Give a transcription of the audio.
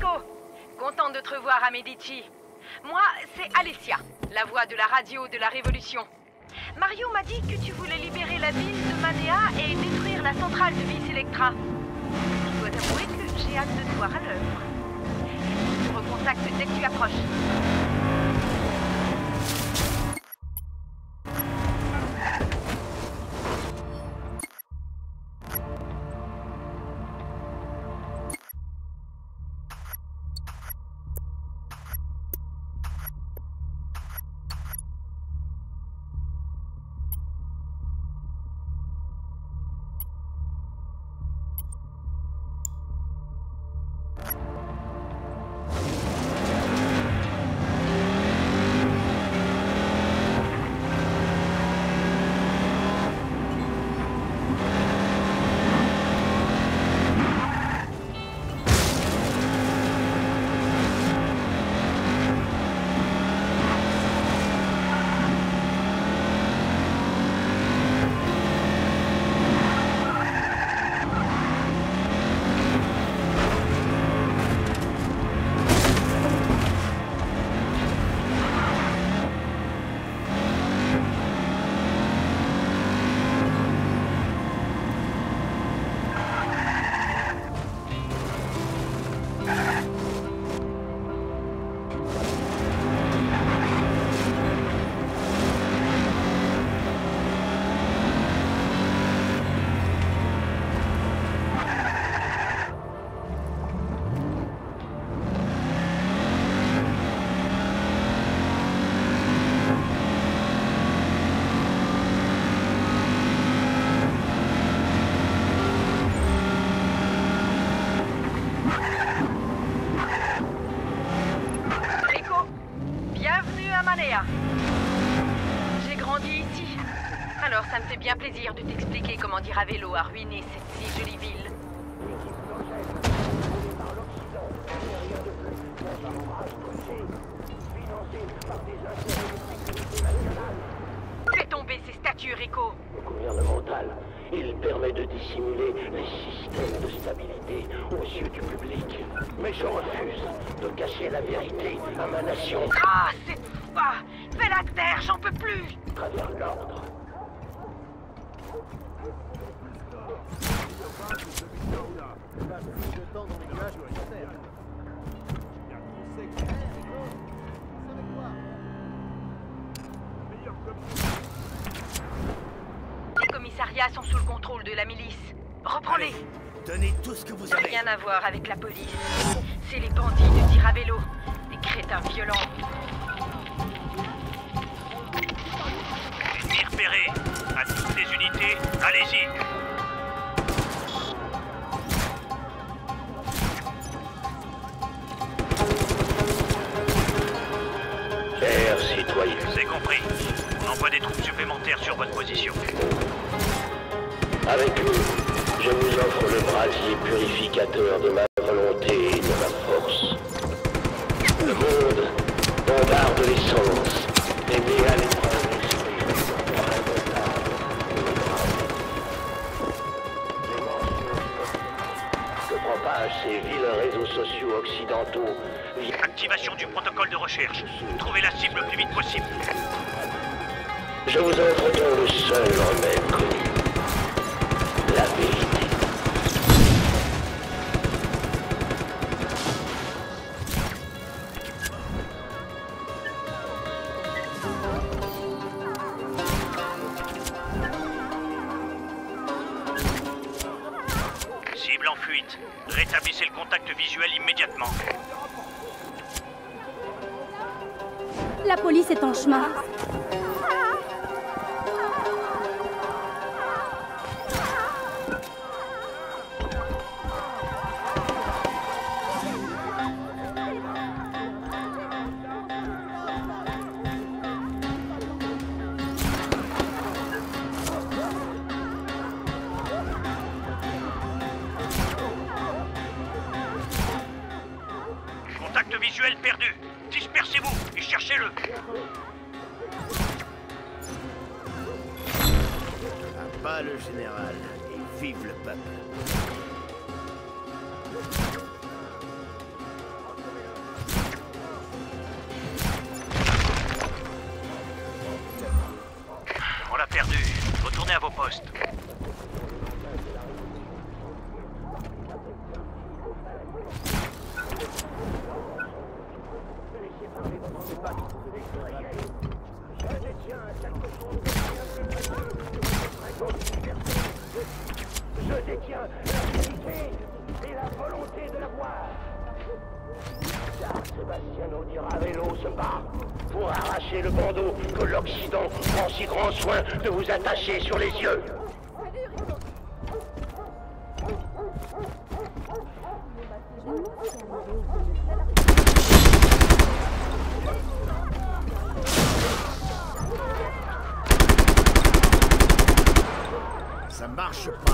Rico Contente de te revoir à Medici. Moi, c'est Alessia, la voix de la radio de la Révolution. Mario m'a dit que tu voulais libérer la ville de Manea et détruire la centrale de Vis Electra. Je dois avouer que j'ai hâte de te voir à l'œuvre. Je te recontacte dès que tu approches. Plaisir de t'expliquer comment Diravelo a ruiné cette si jolie ville. Fais tomber ces statues, Rico. gouvernemental. Il permet de dissimuler les systèmes de stabilité aux yeux du public. Mais je refuse de cacher la vérité à ma nation Ah, cette fois Fais la terre, j'en peux plus à travers l'ordre. Les commissariats sont sous le contrôle de la milice. Reprends-les Donnez tout ce que vous avez. Rien à voir avec la police. C'est les bandits de Tiravello. Des crétins violents. On envoie des troupes supplémentaires sur votre position. avec nous, je vous offre le brasier purificateur de ma volonté et de ma force. Le monde bombarde l'essence et met à l'épreuve ces viles réseaux sociaux occidentaux Activation du protocole de recherche. Trouvez la cible le plus vite possible. Je vous offre donc le seul remède connu. La vérité. Cible en fuite. Rétablissez le contact visuel immédiatement. La police est en chemin. Perdu. Dispersez-vous et cherchez-le. Pas le général et vive le peuple. On l'a perdu. Retournez à vos postes. Sebastiano di Ravelo se bat pour arracher le bandeau que l'Occident prend si grand soin de vous attacher sur les yeux. Ça marche pas.